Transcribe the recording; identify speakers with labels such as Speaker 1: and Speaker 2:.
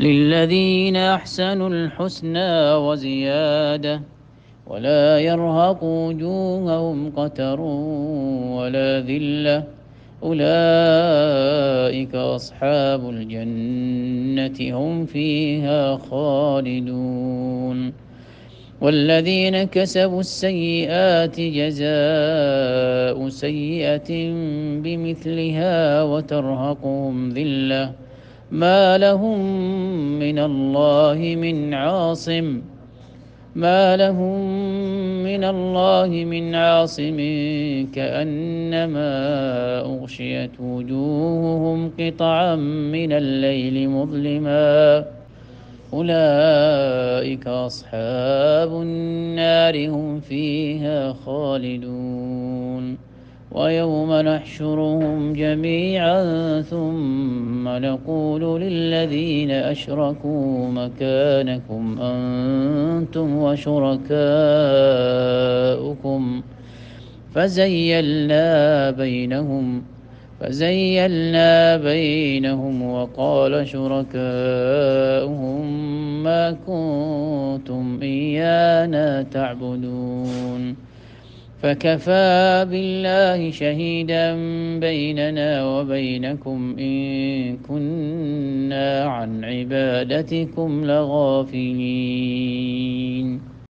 Speaker 1: للذين أحسنوا الحسنى وزيادة ولا يرهق وجوههم قتر ولا ذلة. أولئك أصحاب الجنة هم فيها خالدون. والذين كسبوا السيئات جزاء سيئة بمثلها وترهقهم ذلة. ما لهم من الله من عاصم. ما لهم من الله من عاصم كأنما أغشيت وجوههم قطعا من الليل مظلما. أولئك أصحاب النار هم فيها خالدون. ويوم نحشرهم جميعا ثم نقول للذين أشركوا مكانكم أنتم وشركاؤكم فزيلنا بينهم فزيلنا بينهم وقال شركاؤهم ما كنتم إيانا تعبدون فكفى بالله شهيدا بيننا وبينكم إن كنا عن عبادتكم لغافلين.